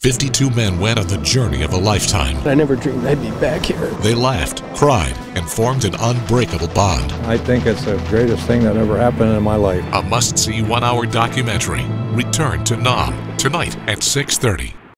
52 men went on the journey of a lifetime. I never dreamed I'd be back here. They laughed, cried, and formed an unbreakable bond. I think it's the greatest thing that ever happened in my life. A must-see one-hour documentary. Return to Nam tonight at 6:30.